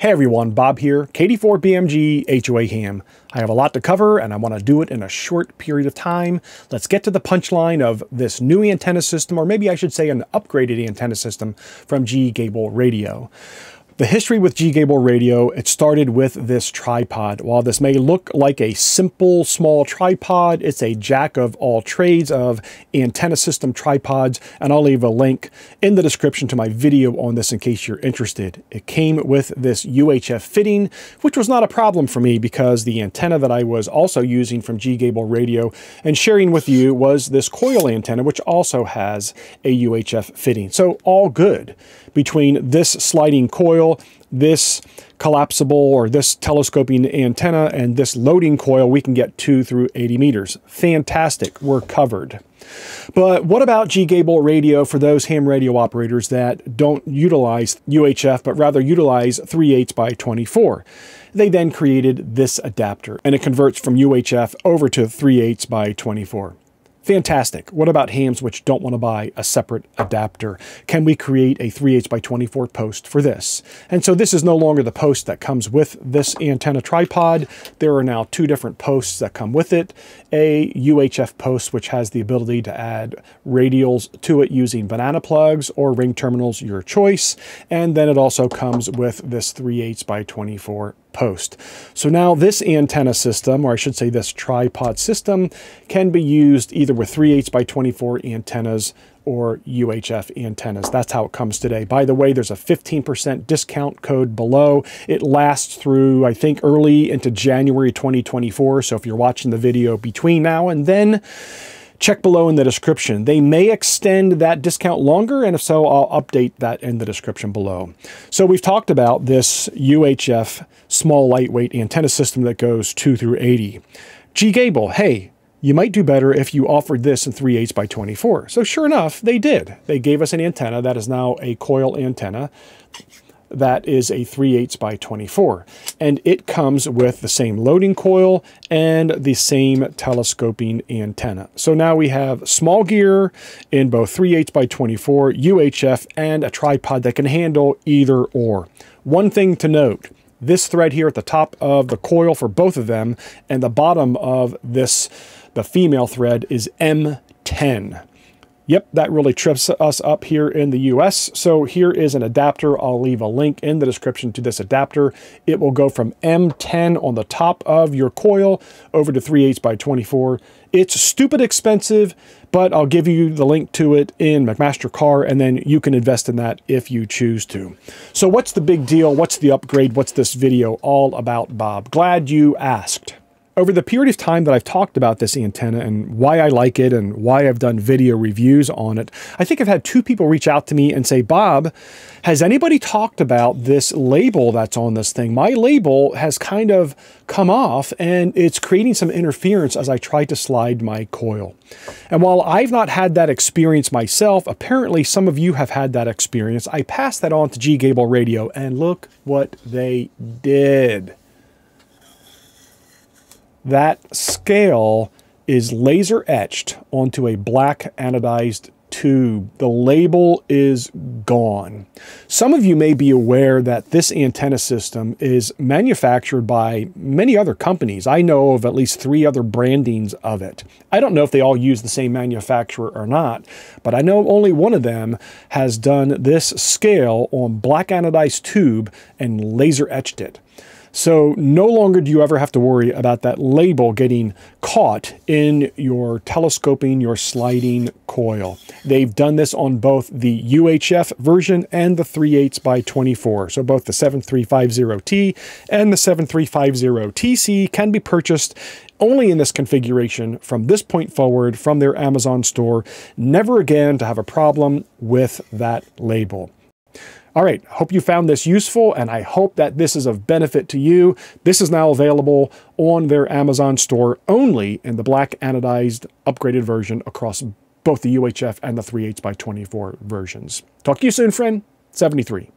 Hey everyone, Bob here, KD4BMG HOA Ham. I have a lot to cover and I want to do it in a short period of time. Let's get to the punchline of this new antenna system, or maybe I should say an upgraded antenna system from G Gabil Radio. The history with G-Gabil radio, it started with this tripod. While this may look like a simple small tripod, it's a jack of all trades of antenna system tripods, and I'll leave a link in the description to my video on this in case you're interested. It came with this UHF fitting, which was not a problem for me because the antenna that I was also using from G-Gabil radio and sharing with you was this coil antenna, which also has a UHF fitting. So all good between this sliding coil, this collapsible or this telescoping antenna, and this loading coil, we can get 2 through 80 meters. Fantastic, we're covered. But what about G-Gabil radio for those ham radio operators that don't utilize UHF, but rather utilize 3 8 by 24? They then created this adapter, and it converts from UHF over to 3 8 by 24. Fantastic. What about hams which don't want to buy a separate adapter? Can we create a 3 8 by 24 post for this? And so this is no longer the post that comes with this antenna tripod. There are now two different posts that come with it. A UHF post which has the ability to add radials to it using banana plugs or ring terminals, your choice. And then it also comes with this 3 8 by 24 post. So now this antenna system, or I should say this tripod system, can be used either with 3 8 by 24 antennas or UHF antennas. That's how it comes today. By the way, there's a 15% discount code below. It lasts through, I think, early into January 2024. So if you're watching the video between now and then, check below in the description. They may extend that discount longer, and if so, I'll update that in the description below. So we've talked about this UHF small lightweight antenna system that goes 2 through 80. G-Gabil, hey, you might do better if you offered this in 3 8 by 24. So sure enough, they did. They gave us an antenna that is now a coil antenna that is a 3 8 by 24. And it comes with the same loading coil and the same telescoping antenna. So now we have small gear in both 3 8 by 24, UHF, and a tripod that can handle either or. One thing to note, this thread here at the top of the coil for both of them and the bottom of this, the female thread is M10. Yep, that really trips us up here in the US. So here is an adapter. I'll leave a link in the description to this adapter. It will go from M10 on the top of your coil over to 3 8 by 24. It's stupid expensive, but I'll give you the link to it in McMaster-Carr, and then you can invest in that if you choose to. So what's the big deal? What's the upgrade? What's this video all about, Bob? Glad you asked. Over the period of time that I've talked about this antenna and why I like it and why I've done video reviews on it, I think I've had two people reach out to me and say, Bob, has anybody talked about this label that's on this thing? My label has kind of come off and it's creating some interference as I try to slide my coil. And while I've not had that experience myself, apparently some of you have had that experience. I passed that on to G Gabil Radio and look what they did that scale is laser etched onto a black anodized tube. The label is gone. Some of you may be aware that this antenna system is manufactured by many other companies. I know of at least three other brandings of it. I don't know if they all use the same manufacturer or not, but I know only one of them has done this scale on black anodized tube and laser etched it. So no longer do you ever have to worry about that label getting caught in your telescoping, your sliding coil. They've done this on both the UHF version and the 3 8 by 24. So both the 7350T and the 7350TC can be purchased only in this configuration from this point forward from their Amazon store, never again to have a problem with that label. All right, hope you found this useful and I hope that this is of benefit to you. This is now available on their Amazon store only in the black anodized upgraded version across both the UHF and the 3 8 by 24 versions. Talk to you soon, friend. 73.